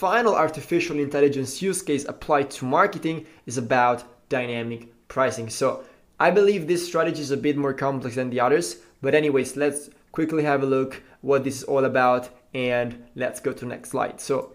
final artificial intelligence use case applied to marketing is about dynamic pricing. So I believe this strategy is a bit more complex than the others. But anyways, let's quickly have a look what this is all about and let's go to the next slide. So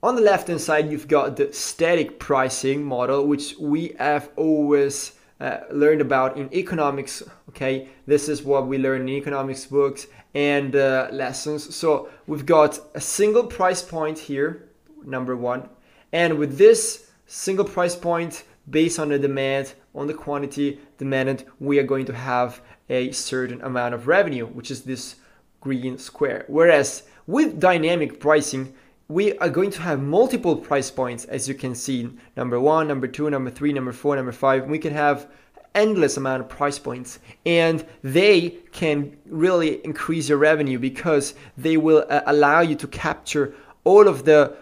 on the left hand side, you've got the static pricing model, which we have always uh, learned about in economics. Okay, this is what we learn in economics books and uh, lessons. So we've got a single price point here, number one, and with this single price point based on the demand, on the quantity demanded, we are going to have a certain amount of revenue, which is this green square. Whereas with dynamic pricing, we are going to have multiple price points, as you can see, number one, number two, number three, number four, number five. We can have endless amount of price points. And they can really increase your revenue because they will uh, allow you to capture all of the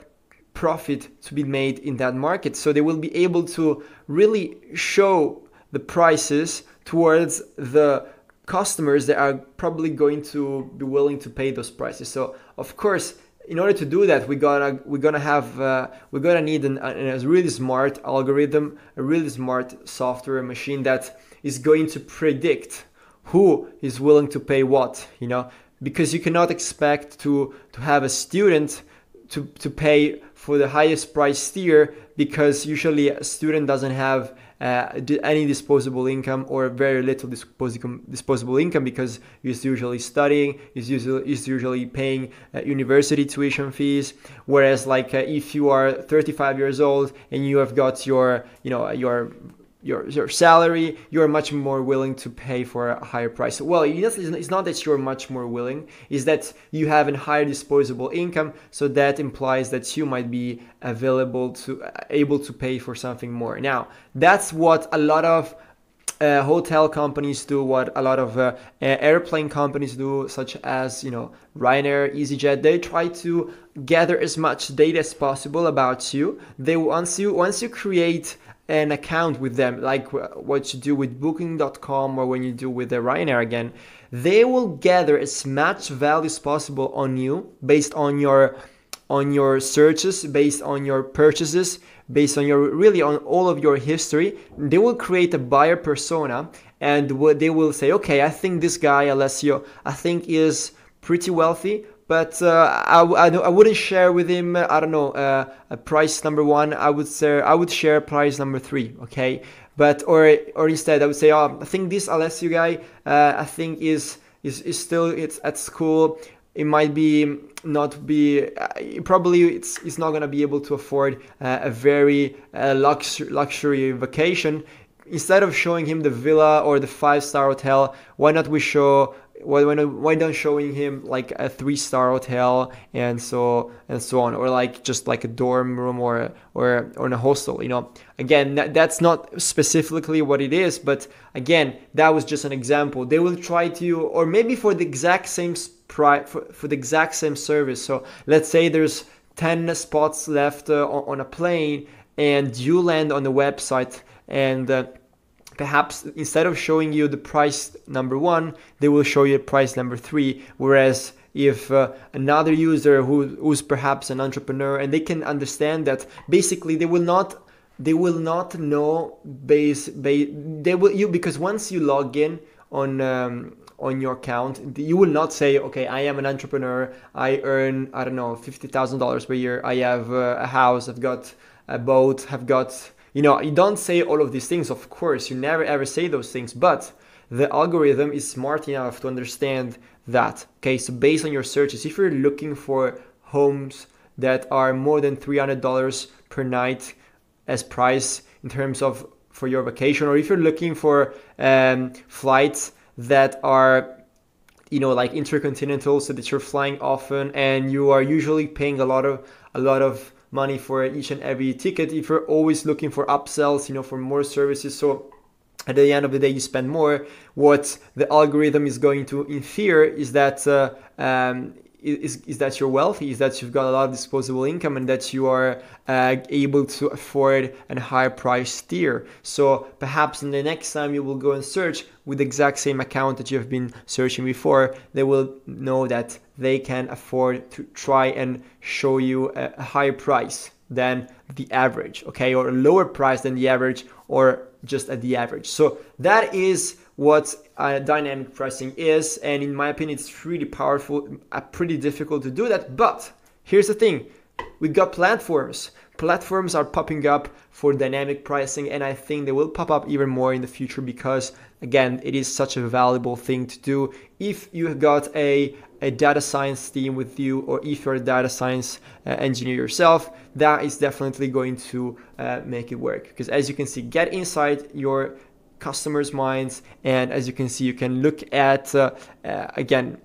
profit to be made in that market. So they will be able to really show the prices towards the customers that are probably going to be willing to pay those prices. So of course in order to do that, we gotta we're gonna have uh, we're gonna need an, a really smart algorithm, a really smart software machine that is going to predict who is willing to pay what. You know, because you cannot expect to to have a student to to pay for the highest price tier because usually a student doesn't have uh, any disposable income or very little disposable income because he's usually studying, he's usually, he's usually paying uh, university tuition fees. Whereas, like uh, if you are 35 years old and you have got your, you know, your your, your salary, you're much more willing to pay for a higher price. Well, it's not that you're much more willing, is that you have a higher disposable income, so that implies that you might be available to able to pay for something more. Now, that's what a lot of uh, hotel companies do, what a lot of uh, airplane companies do, such as you know Ryanair, EasyJet. They try to gather as much data as possible about you. They once you once you create an account with them, like uh, what you do with Booking.com or when you do with the Ryanair again, they will gather as much value as possible on you based on your on your searches, based on your purchases, based on your really on all of your history. They will create a buyer persona and they will say, okay, I think this guy Alessio, I think is pretty wealthy but uh, I, I, I, wouldn't share with him I don't know uh, a price number one. I would say I would share price number three okay? But or or instead I would say oh I think this Alessio guy uh, I think is is, is still it's at school. It might be not be uh, probably it's, it's not gonna be able to afford uh, a very uh, luxury luxury vacation. Instead of showing him the villa or the five star hotel why not we show why why, why don't showing him like a three star hotel and so and so on or like just like a dorm room or or or in a hostel you know? Again that, that's not specifically what it is but again that was just an example. They will try to or maybe for the exact same price for, for the exact same service. So let's say there's 10 spots left uh, on, on, a plane and you land on the website and uh, perhaps instead of showing you the price number one, they will show you a price number three. Whereas if uh, another user who, who's perhaps an entrepreneur and they can understand that basically they will not they will not know base, base they will you because once you log in on um, on your account you will not say okay i am an entrepreneur. I earn i don't know $50000 per year. I have uh, a house. I've got a boat. I've got you know, you don't say all of these things, of course, you never ever say those things, but the algorithm is smart enough to understand that. Okay, so based on your searches, if you're looking for homes that are more than $300 per night as price in terms of for your vacation, or if you're looking for um, flights that are you know like intercontinental so that you're flying often and you are usually paying a lot of a lot of money for each and every ticket. If you're always looking for upsells you know for more services so at the end of the day you spend more. What the algorithm is going to infer is that uh, um, is, is that you're wealthy, is that you've got a lot of disposable income and that you are uh, able to afford a higher price tier. So perhaps in the next time you will go and search with the exact same account that you have been searching before, they will know that they can afford to try and show you a, a higher price than the average, okay, or a lower price than the average, or just at the average. So that is what dynamic pricing is, and in my opinion, it's really powerful. Uh, pretty difficult to do that, but here's the thing: we got platforms. Platforms are popping up for dynamic pricing, and I think they will pop up even more in the future because, again, it is such a valuable thing to do. If you have got a a data science team with you, or if you're a data science uh, engineer yourself, that is definitely going to uh, make it work. Because as you can see, get inside your customers' minds, and as you can see, you can look at uh, uh again.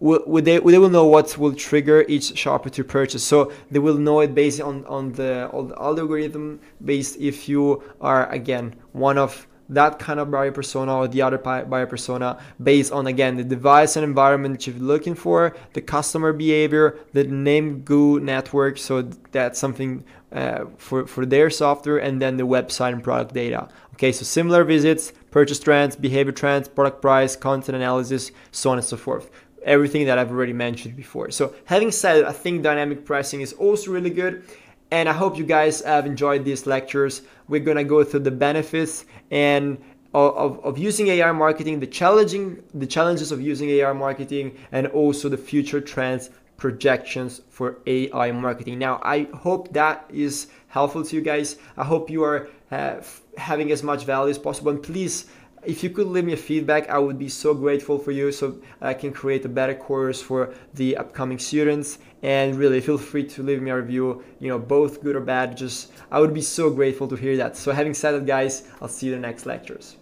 Will, they, they will know what will trigger each shopper to purchase. So they will know it based on, on the, on the algorithm based if you are again one of that kind of buyer persona or the other buyer persona based on again the device and environment that you're looking for, the customer behavior, the name GUI network. So that's something uh, for for their software, and then the website and product data. Okay, so similar visits, purchase trends, behavior trends, product price, content analysis, so on and so forth everything that I've already mentioned before. So having said, I think dynamic pricing is also really good. And I hope you guys have enjoyed these lectures. We're gonna go through the benefits and of, of using AI marketing, the challenging the challenges of using AI marketing, and also the future trends projections for AI marketing. Now, I hope that is helpful to you guys. I hope you are uh, having as much value as possible. And please if you could leave me a feedback i would be so grateful for you so i can create a better course for the upcoming students. And really feel free to leave me a review you know both good or bad just i would be so grateful to hear that. So having said that guys i'll see you in the next lectures